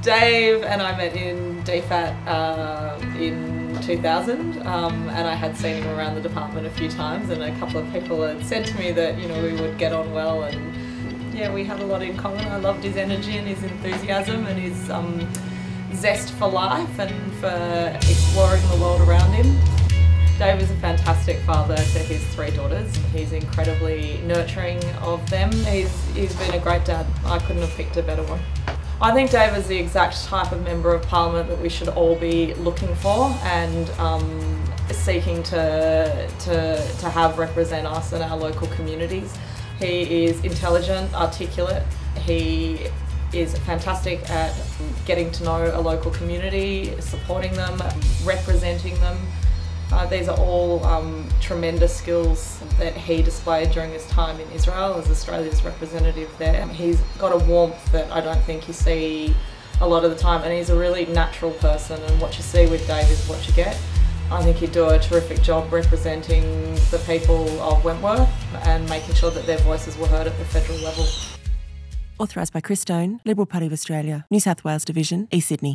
Dave and I met in DFAT uh, in 2000 um, and I had seen him around the department a few times and a couple of people had said to me that you know we would get on well and yeah we had a lot in common. I loved his energy and his enthusiasm and his um, zest for life and for exploring the world around him. Dave is a fantastic father to his three daughters. He's incredibly nurturing of them. He's, he's been a great dad. I couldn't have picked a better one. I think Dave is the exact type of member of parliament that we should all be looking for and um, seeking to, to, to have represent us in our local communities. He is intelligent, articulate, he is fantastic at getting to know a local community, supporting them, representing them. Uh, these are all um, tremendous skills that he displayed during his time in Israel as Australia's representative there. He's got a warmth that I don't think you see a lot of the time, and he's a really natural person. And what you see with Dave is what you get. I think he'd do a terrific job representing the people of Wentworth and making sure that their voices were heard at the federal level. Authorised by Chris Stone, Liberal Party of Australia, New South Wales Division, East Sydney.